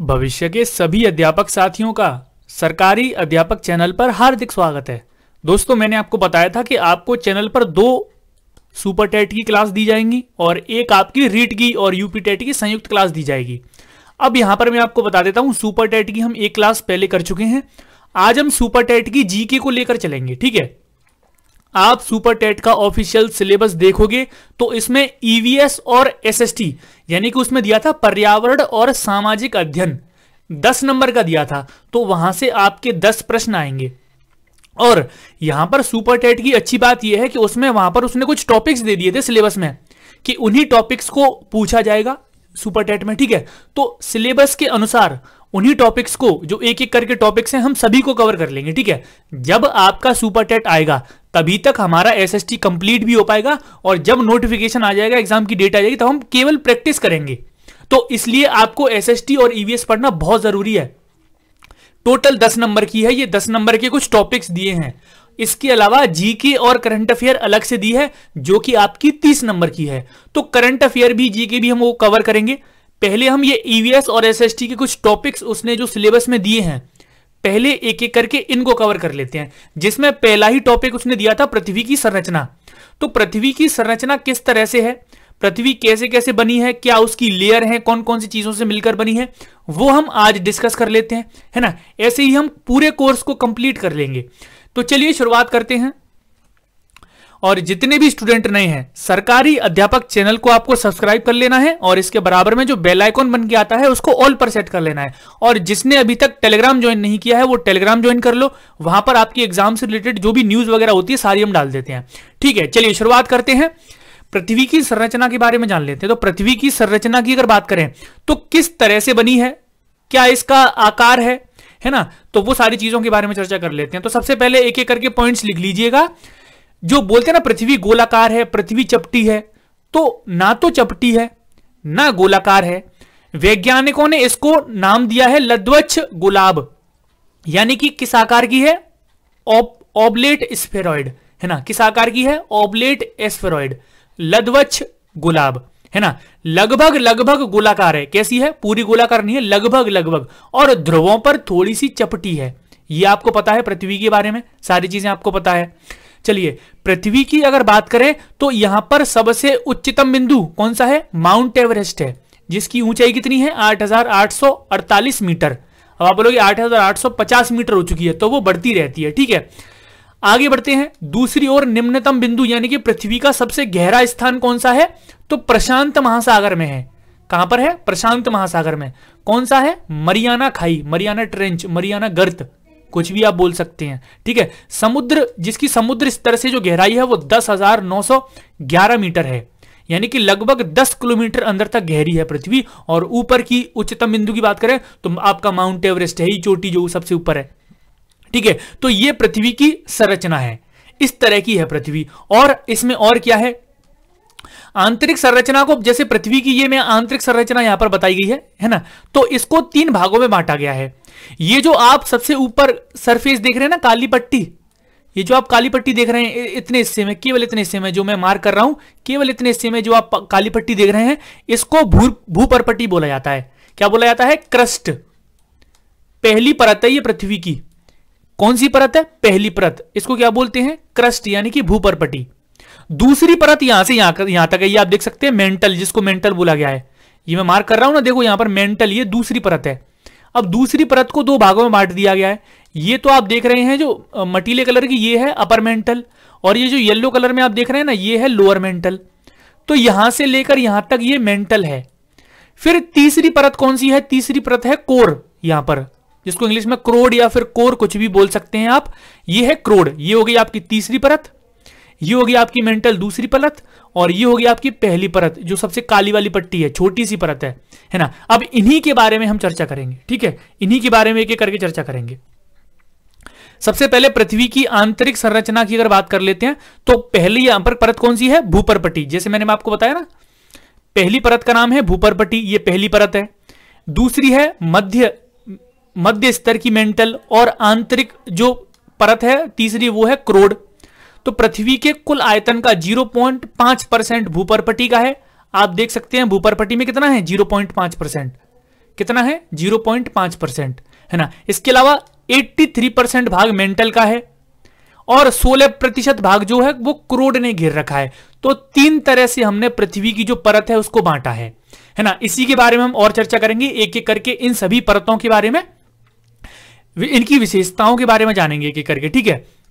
भविष्य के सभी अध्यापक साथियों का सरकारी अध्यापक चैनल पर हार्दिक स्वागत है। दोस्तों, मैंने आपको बताया था कि आपको चैनल पर दो सुपर टेट की क्लास दी जाएँगी और एक आपकी रीट की और यूपी टेट की संयुक्त क्लास दी जाएगी। अब यहाँ पर मैं आपको बता देता हूँ, सुपर टेट की हम एक क्लास पहले कर चुके हैं। आज हम सुपर टेट की जीके को लेकर चलेंगे, ठीक है? आप सुपर टेट का ऑफिशियल सिलेबस देखोगे तो इसमें ईवीएस e और एसएसटी यानी कि उसमें दिया था पर्यावरण और सामाजिक अध्ययन, दस नंबर का दिया था तो वहाँ से आपके दस प्रश्न आएँगे। और यहाँ पर सुपर टेट की अच्छी बात यह है कि उसमें, वहाँ पर उसने कुछ टॉपिक्स दे दिए थे सिलेबस में, कि उन्हीं टॉपिक्स को पूछा जाएगा सुपर टेट में, ठीक है? तो सिलेबस के अनुसार उन्हीं टॉपिक्स को, जो एक एक करके टॉपिक्स हैं, हम सभी को कवर कर लेंगे, ठीक है? जब आपका सुपर टेट आएगा तभी तक हमारा एस एस कंप्लीट भी हो पाएगा और जब नोटिफिकेशन आ जाएगा एग्ज़ाम की डेट आ जाएगी तो हम केवल प्रैक्टिस करेंगे। तो इसलिए आपको एसएसटी और ईवीएस पढ़ना बहुत ज़रूरी है। टोटल दस नंबर की है, ये दस नंबर के कुछ टॉपिक्स दिए हैं। इसके अलावा जीके और करंट अफेयर अलग से दी है, जो कि आपकी तीस नंबर की है। तो करंट अफेयर भी जीके भी हम वो कवर करेंगे। पहले हम ये ईवीएस और एसएसटी के कुछ टॉपिक्स उसने जो सिलेबस में दिए हैं पहले एक एक करके इनको कवर कर लेते हैं। जिसमें पहला ही टॉपिक उसने दिया था, पृथ्वी की संरचना। तो पृथ्वी की संरचना किस तरह से है? पृथ्वी कैसे कैसे बनी है? क्या उसकी लेयर है? कौन कौन सी चीज़ों से मिलकर बनी है? वो हम आज डिस्कस कर लेते हैं, है ना? ऐसे ही हम पूरे कोर्स को कंप्लीट कर लेंगे। तो चलिए शुरुआत करते हैं। और जितने भी स्टूडेंट नए हैं, सरकारी अध्यापक चैनल को आपको सब्सक्राइब कर लेना है और इसके बराबर में जो बेल आइकॉन बन के आता है, उसको ऑल पर सेट कर लेना है। और जिसने अभी तक टेलीग्राम ज्वाइन नहीं किया है, वो टेलीग्राम ज्वाइन कर लो। वहाँ पर आपकी एग्ज़ाम से रिलेटेड जो भी न्यूज़ वगैरह होती है, सारी हम डाल देते हैं। ठीक है, चलिए शुरुआत करते हैं। पृथ्वी की संरचना के बारे में जान लेते हैं। तो पृथ्वी की संरचना की अगर बात करें तो किस तरह से बनी है? क्या इसका आकार है? है ना? तो वो सारी चीज़ों के बारे में चर्चा कर लेते हैं। तो सबसे पहले एक एक करके पॉइंट्स लिख लीजिएगा। जो बोलते हैं ना, पृथ्वी गोलाकार है, पृथ्वी चपटी है तो ना तो चपटी है, ना गोलाकार है। वैज्ञानिकों ने इसको नाम दिया है लद्वच्छ गुलाब, यानी कि किस आकार की है? ऑबलेट स्फेरॉइड, है ना? किस आकार की है? ऑबलेट एस्फेरॉइड लद्वच्छ गुलाब, है ना? लगभग लगभग गोलाकार है। कैसी है? पूरी गोलाकार नहीं है, लगभग लगभग। और ध्रुवों पर थोड़ी सी चपटी है। ये आपको पता है पृथ्वी के बारे में? सारी चीज़ें आपको पता है। चलिए पृथ्वी की अगर बात करें तो यहाँ पर सबसे उच्चतम बिंदु कौन सा है? माउंट एवरेस्ट है जिसकी ऊंचाई कितनी है? 8,848 मीटर। अब आप बोलोगे 8,850 मीटर हो चुकी है तो वो बढ़ती रहती है ठीक है? आगे बढ़ते हैं दूसरी ओर निम्नतम बिंदु यानी कि पृथ्वी का सबसे गहरा स्थान कौन सा है? तो प्रशांत महासागर में है। कहाँ पर है? प्रशांत महासागर में। कौन सा है? मरियाना खाई मरियाना ट्रेंच मरियाना गर्त। कुछ भी आप बोल सकते हैं, ठीक है? समुद्र, जिसकी समुद्र स्तर से जो गहराई है, वो दस हज़ार नौ सौ ग्यारह मीटर है। यानी कि लगभग दस किलोमीटर अंदर तक गहरी है पृथ्वी, और ऊपर की उच्चतम बिंदु की बात करें तो आपका माउंट एवरेस्ट है ही, चोटी जो सबसे ऊपर है, ठीक है? तो ये पृथ्वी की संरचना है, इस तरह की है पृथ्वी। और इसमें और क्या है? आंतरिक संरचना को, जैसे पृथ्वी की ये में आंतरिक संरचना यहाँ पर बताई गई है है ना? तो इसको तीन भागों में बांटा गया है। ये जो आप सबसे ऊपर सरफेस देख रहे हैं ना, काली पट्टी, ये जो आप काली पट्टी देख रहे हैं इतने हिस्से में, केवल इतने हिस्से में जो मैं मार्क कर रहा हूँ, केवल इतने हिस्से में जो आप काली पट्टी देख रहे हैं, इसको भू भूपर पट्टी बोला जाता है। क्या बोला जाता है? क्रस्ट। पहली परत है ये पृथ्वी की। कौन सी परत है? पहली परत। इसको क्या बोलते हैं? क्रस्ट, यानी कि भूपर पट्टी दूसरी परत यहाँ से यहाँ यहाँ तक है। ये आप देख सकते हैं मेंटल जिसको मेंटल बोला गया है। ये मैं मार्क कर रहा हूँ ना, देखो यहाँ पर मेंटल ये दूसरी परत है। अब दूसरी परत को दो भागों में बांट दिया गया है। ये तो आप देख रहे हैं जो मटीले कलर की, ये है अपर मेंटल और ये जो येलो कलर में आप देख रहे हैं ना, ये है लोअर मेंटल तो यहाँ से लेकर यहाँ तक ये मेंटल है। फिर तीसरी परत कौन सी है? तीसरी परत है कोर, यहाँ पर। जिसको इंग्लिश में क्रोड या फिर कोर कुछ भी बोल सकते हैं आप। ये है क्रोड ये हो गई आपकी तीसरी परत। ये होगी आपकी मेंटल दूसरी परत और ये होगी आपकी पहली परत, जो सबसे काली वाली पट्टी है, छोटी सी परत है है ना? अब इन्हीं के बारे में हम चर्चा करेंगे, ठीक है? इन्हीं के बारे में एक एक करके चर्चा करेंगे। सबसे पहले पृथ्वी की आंतरिक संरचना की अगर बात कर लेते हैं तो पहली यहाँ पर परत कौन सी है? भूपर पट्टी जैसे मैंने आपको बताया ना। पहली परत का नाम है भूपर पट्टी ये पहली परत है। दूसरी है मध्य मध्य स्तर की मेंटल और आंतरिक जो परत है, तीसरी वो है क्रोड। तो पृथ्वी के कुल आयतन का 0.5 परसेंट भूपरपट्टी का है। आप देख सकते हैं भूपरपट्टी में कितना है? 0.5 परसेंट। कितना है? 0.5 परसेंट। है ना? इसके अलावा 83 परसेंट भाग मेंटल का है और 16 प्रतिशत भाग जो है, वो क्रोड ने घेर रखा है। तो तीन तरह से हमने पृथ्वी की जो परत है, उसको बांटा है। है ना? इसी के बारे में हम और चर्चा करेंगे। एक एक करके इन सभी परतों के बारे में। इनकी विशेषताओं के बारे में जानेंगे एक एक करके, ठीक है?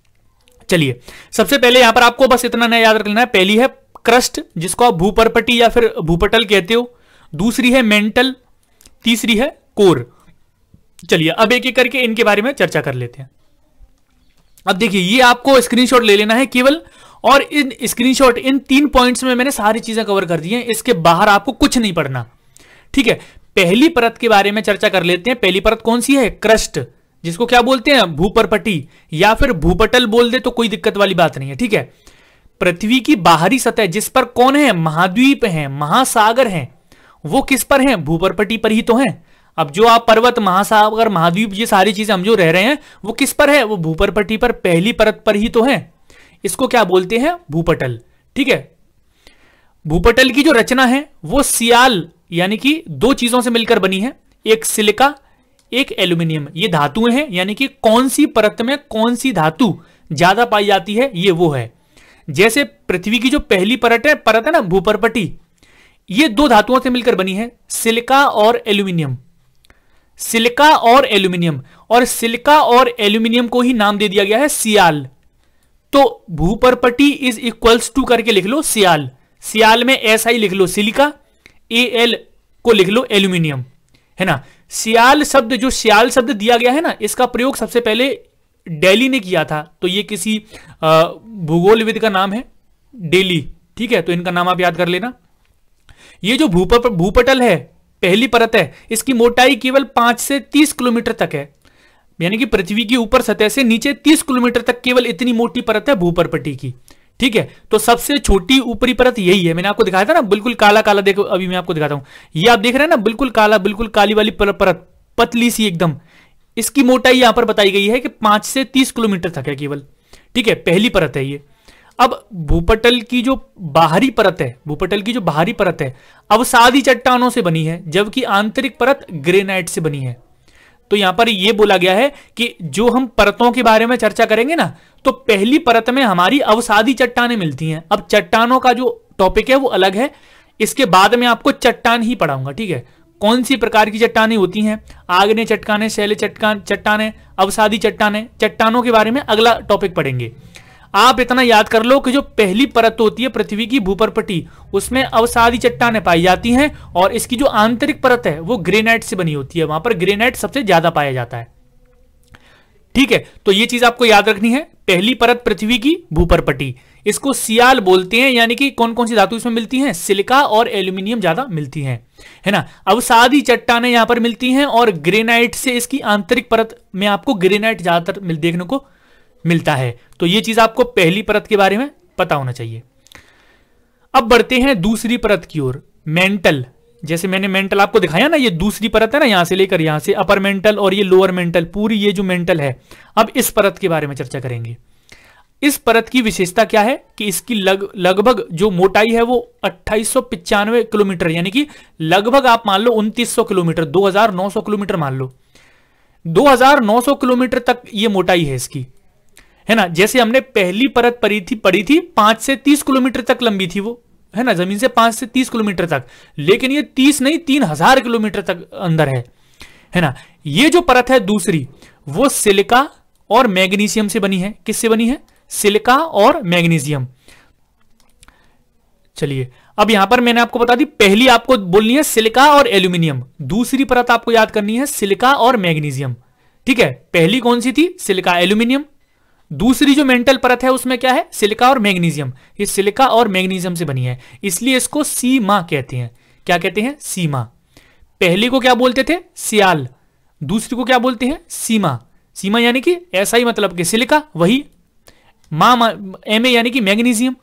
चलिए, सबसे पहले यहाँ पर आपको बस इतना नया याद रख लेना है। पहली है क्रस्ट, जिसको आप भूपरपटी या फिर भूपटल कहते हो। दूसरी है मेंटल, तीसरी है कोर। चलिए, अब एक एक करके इनके बारे में चर्चा कर लेते हैं। अब देखिए, ये आपको स्क्रीनशॉट ले लेना है केवल, और इन स्क्रीनशॉट इन तीन पॉइंट्स में मैंने सारी चीज़ें कवर कर दी हैं। इसके बाहर आपको कुछ नहीं पढ़ना। ठीक है, पहली परत के बारे में चर्चा कर लेते हैं। पहली परत कौन सी है? क्रस्ट। जिसको क्या बोलते हैं? भूपरपटी। या फिर भूपटल बोल दे तो कोई दिक्कत वाली बात नहीं है, ठीक है? पृथ्वी की बाहरी सतह जिस पर कौन है? महाद्वीप है, महासागर है। वो किस पर है? भूपरपटी पर ही तो है। अब जो आप पर्वत, महासागर, महाद्वीप, ये सारी चीज़ें हम जो रह रहे हैं, वो किस पर है? वो भूपरपटी पर, पहली परत पर ही तो है। इसको क्या बोलते हैं? भूपटल, ठीक है? भूपटल की जो रचना है, वो सियाल, यानी कि दो चीज़ों से मिलकर बनी है। एक सिलिका एक एल्यूमिनियम, ये धातुएँ हैं, यानी कि कौन सी परत में कौन सी धातु ज़्यादा पाई जाती है, ये वो है। जैसे पृथ्वी की जो पहली परत है परत है ना, भूपरपटी, ये दो धातुओं से मिलकर बनी है, सिलिका और एल्यूमिनियम। सिलिका और एल्यूमिनियम, और सिलिका और एल्यूमिनियम को ही नाम दे दिया गया है सियाल। तो भूपरपटी इज़ इक्वल्स टू करके लिख लो सियाल। सियाल में एस आई लिख लो सिलिका ए एल को लिख लो एल्यूमिनियम, है ना? सियाल शब्द, जो सियाल शब्द दिया गया है ना, इसका प्रयोग सबसे पहले डेली ने किया था। तो ये किसी भूगोलविद का नाम है, डेली। ठीक है तो इनका नाम आप याद कर लेना। ये जो भूप, भूपटल है, पहली परत है, इसकी मोटाई केवल पाँच से तीस किलोमीटर तक है। यानी कि पृथ्वी की ऊपर सतह से नीचे तीस किलोमीटर तक केवल इतनी मोटी परत है भूपरपट्टी की। ठीक है? तो सबसे छोटी ऊपरी परत यही है। मैंने आपको दिखाया था ना, बिल्कुल काला काला, देखो, अभी मैं आपको दिखाता हूँ। ये आप देख रहे हैं ना, बिल्कुल काला, बिल्कुल काली वाली परत, पतली सी एकदम। इसकी मोटाई यहाँ पर बताई गई है कि पाँच से तीस किलोमीटर तक है केवल। ठीक है? पहली परत है ये। अब भूपटल की जो बाहरी परत है, भूपटल की जो बाहरी परत है अवसादी चट्टानों से बनी है, जबकि आंतरिक परत ग्रेनाइट से बनी है। तो यहाँ पर यह बोला गया है कि जो हम परतों के बारे में चर्चा करेंगे ना तो पहली परत में हमारी अवसादी चट्टाने मिलती हैं। अब चट्टानों का जो टॉपिक है, वो अलग है। इसके बाद में आपको चट्टान ही पढ़ाऊँगा, ठीक है? कौन सी प्रकार की चट्टाने होती हैं? आग्ने चट्टाने शैले चट्टान चट्टाने अवसादी चट्टाने, चट्टानों के बारे में अगला टॉपिक पढ़ेंगे। आप इतना याद कर लो कि जो पहली परत होती है पृथ्वी की भूपरपटी, उसमें अवसादी चट्टाने पाई जाती हैं और इसकी जो आंतरिक परत है, वो ग्रेनाइट से बनी होती है। वहाँ पर ग्रेनाइट सबसे ज़्यादा पाया जाता है। ठीक है तो ये चीज़ आपको याद रखनी है, पहली परत पृथ्वी की भूपरपटी। इसको सियाल बोलते हैं, यानी कि कौन कौन सी धातु इसमें मिलती हैं? सिलिका और एल्यूमिनियम ज़्यादा मिलती हैं। है ना? अवसादी चट्टाने यहाँ पर मिलती हैं और ग्रेनाइट से इसकी आंतरिक परत में आपको ग्रेनाइट ज़्यादातर देखने को मिलता है। तो ये चीज़ आपको पहली परत के बारे में पता होना चाहिए। अब बढ़ते हैं दूसरी परत की ओर, मेंटल। जैसे मैंने मेंटल आपको दिखाया ना, ये दूसरी परत है ना, यहाँ से लेकर यहाँ से, अपर मेंटल और ये लोअर मेंटल, पूरी ये जो मेंटल है। अब इस परत के बारे में चर्चा करेंगे। इस परत की विशेषता क्या है कि इसकी लग, लगभग जो मोटाई है वो अट्ठाईस किलोमीटर, यानी कि लगभग आप मान लो 2900 किलोमीटर 2900 किलोमीटर मान लो। 2900 किलोमीटर तक ये मोटाई है इसकी। है ना? जैसे हमने पहली परत पड़ी थी पढ़ी थी, पाँच से तीस किलोमीटर तक लंबी थी वो, है ना? ज़मीन से पाँच से तीस किलोमीटर तक। लेकिन ये तीस नहीं, तीन हज़ार किलोमीटर तक अंदर है है ना? ये जो परत है दूसरी, वो सिलिका और मैग्नीशियम से बनी है। किससे बनी है? सिलिका और मैग्नीशियम। चलिए, अब यहाँ पर मैंने आपको बता दी, पहली आपको बोलनी है सिलिका और एल्यूमिनियम। दूसरी परत आपको याद करनी है सिलिका और मैग्नीशियम। ठीक है? पहली कौन सी थी? Silica aluminium. दूसरी जो मेंटल परत है, उसमें क्या है? सिलिका और मैग्नीशियम ये सिलिका और मैग्नीशियम से बनी है। इसलिए इसको सीमा कहते हैं। क्या कहते हैं? सीमा। पहली को क्या बोलते थे? सियाल। दूसरी को क्या बोलते हैं? सीमा। सीमा यानी कि ऐसा ही मतलब कि सिलिका, वही मा एम यानी कि मैग्नीशियम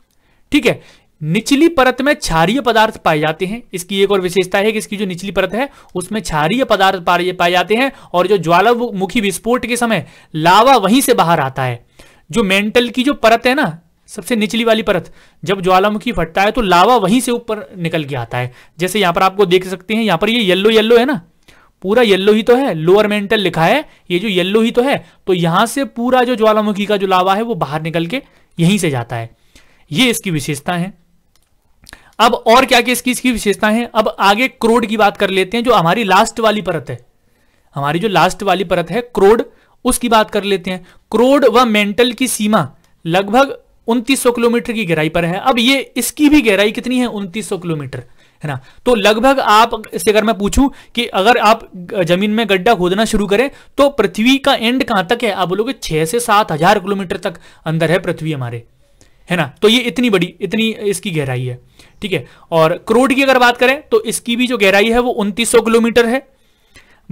ठीक है? निचली परत में क्षारीय पदार्थ पाए जाते हैं। इसकी एक और विशेषता है कि इसकी जो निचली परत है, उसमें क्षारीय पदार्थ पाए जाते हैं और जो ज्वालामुखी विस्फोट के समय लावा वहीं से बाहर आता है। जो मेंटल की जो परत है ना, सबसे निचली वाली परत, जब ज्वालामुखी फटता है तो लावा वहीं से ऊपर निकल के आता है। जैसे यहाँ पर आपको देख सकते हैं, यहाँ पर ये येल्लो येल्लो है ना, पूरा येल्लो ही तो है लोअर मेंटल लिखा है, ये जो येल्लो ही तो है तो यहाँ से पूरा जो ज्वालामुखी का जो लावा है वो बाहर निकल के यहीं से जाता है। ये इसकी विशेषता है। अब और क्या क्या इसकी इसकी विशेषता है? अब आगे क्रोड की बात कर लेते हैं, जो हमारी लास्ट वाली परत है। हमारी जो लास्ट वाली परत है क्रोड उसकी बात कर लेते हैं। क्रोड व मेंटल की सीमा लगभग 2900 किलोमीटर की गहराई पर है। अब ये इसकी भी गहराई कितनी है? 2900 किलोमीटर, है ना? तो लगभग आप, इससे अगर मैं पूछूँ कि अगर आप ज़मीन में गड्ढा खोदना शुरू करें तो पृथ्वी का एंड कहाँ तक है? आप बोलोगे छह से सात हज़ार किलोमीटर तक अंदर है पृथ्वी हमारे, है ना? तो ये इतनी बड़ी, इतनी इसकी गहराई है, ठीक है? और क्रोड की अगर बात करें तो इसकी भी जो गहराई है वो उनतीस किलोमीटर है।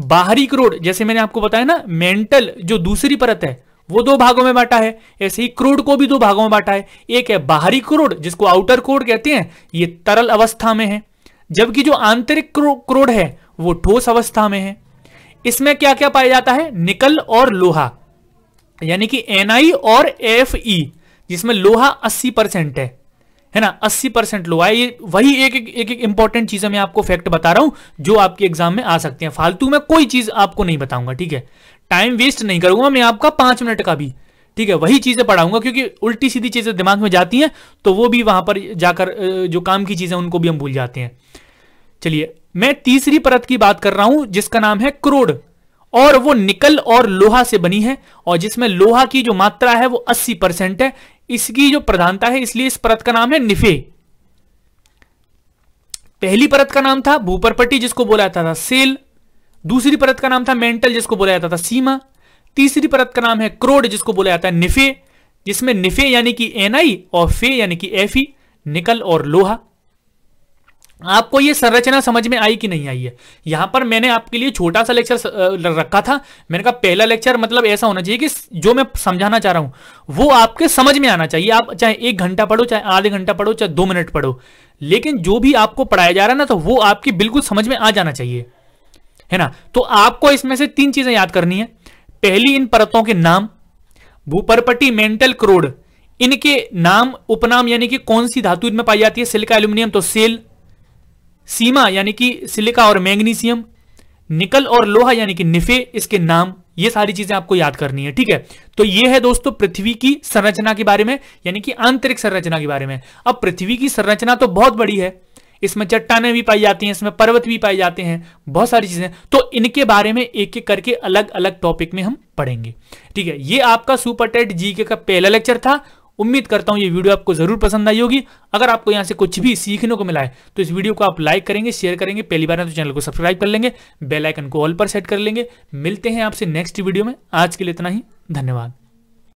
बाहरी क्रोड जैसे मैंने आपको बताया ना, मेंटल जो दूसरी परत है, वो दो भागों में बांटा है। ऐसे ही क्रोड को भी दो भागों में बांटा है। एक है बाहरी क्रोड, जिसको आउटर क्रोड कहते हैं, ये तरल अवस्था में है। जबकि जो आंतरिक क्रोड है, वो ठोस अवस्था में है। इसमें क्या क्या पाया जाता है? निकल और लोहा। यानी कि एन और एफ़ जिसमें लोहा 80 परसेंट है। है ना 80 परसेंट लोहा है ये वही एक एक एक, एक इंपॉर्टेंट चीज़ मैं आपको फैक्ट बता रहा हूँ जो आपके एग्ज़ाम में आ सकते हैं। फालतू में कोई चीज़ आपको नहीं बताऊँगा ठीक है? टाइम वेस्ट नहीं करूँगा मैं आपका पाँच मिनट का भी ठीक है? वही चीज़ें पढ़ाऊँगा क्योंकि उल्टी सीधी चीज़ें दिमाग में जाती हैं तो वो भी वहाँ पर जाकर जो काम की चीज़ें उनको भी हम भूल जाते हैं। चलिए मैं तीसरी परत की बात कर रहा हूँ जिसका नाम है क्रोड। और वो निकल और लोहा से बनी है और जिसमें लोहा की जो मात्रा है वो 80 परसेंट है। इसकी जो प्रधानता है, इसलिए इस परत का नाम है निफे। पहली परत का नाम था भूपरपट्टी, जिसको बोला जाता था सेल। दूसरी परत का नाम था मेंटल, जिसको बोला जाता था सीमा। तीसरी परत का नाम है क्रोड, जिसको बोला जाता है निफे। जिसमें निफे यानी कि एनआई और फे यानी कि एफी निकल और लोहा। आपको ये संरचना समझ में आई कि नहीं आई है? यहाँ पर मैंने आपके लिए छोटा सा लेक्चर रखा था। मैंने कहा पहला लेक्चर मतलब ऐसा होना चाहिए कि जो मैं समझाना चाह रहा हूँ, वो आपके समझ में आना चाहिए। आप चाहे एक घंटा पढ़ो, चाहे आधे घंटा पढ़ो, चाहे दो मिनट पढ़ो, लेकिन जो भी आपको पढ़ाया जा रहा है ना तो वो आपकी बिल्कुल समझ में आ जाना चाहिए। है ना? तो आपको इसमें से तीन चीज़ें याद करनी है। पहली, इन परतों के नाम। भूपरपट्टी मेंटल क्रोड। इनके नाम, उपनाम यानी कि कौन सी धातु इनमें पाई जाती है? सिलिका एल्यूमिनियम तो सेल सीमा यानी कि सिलिका और मैग्नीशियम, निकल और लोहा यानी कि निफे, इसके नाम, ये सारी चीज़ें आपको याद करनी है, ठीक है? तो ये है दोस्तों पृथ्वी की संरचना के बारे में, यानी कि आंतरिक संरचना के बारे में। अब पृथ्वी की संरचना तो बहुत बड़ी है, इसमें चट्टाने भी पाई जाती हैं, इसमें पर्वत भी पाए जाते हैं, बहुत सारी चीज़ें। तो इनके बारे में एक एक करके अलग अलग टॉपिक में हम पढ़ेंगे, ठीक है? ये आपका सुपर टेट जी का पहला लेक्चर था उम्मीद करता हूँ ये वीडियो आपको ज़रूर पसंद आई होगी। अगर आपको यहाँ से कुछ भी सीखने को मिला है तो इस वीडियो को आप लाइक करेंगे, शेयर करेंगे, पहली बार तो चैनल को सब्सक्राइब कर लेंगे बेलाइकन को ऑल पर सेट कर लेंगे। मिलते हैं आपसे नेक्स्ट वीडियो में। आज के लिए इतना ही, धन्यवाद।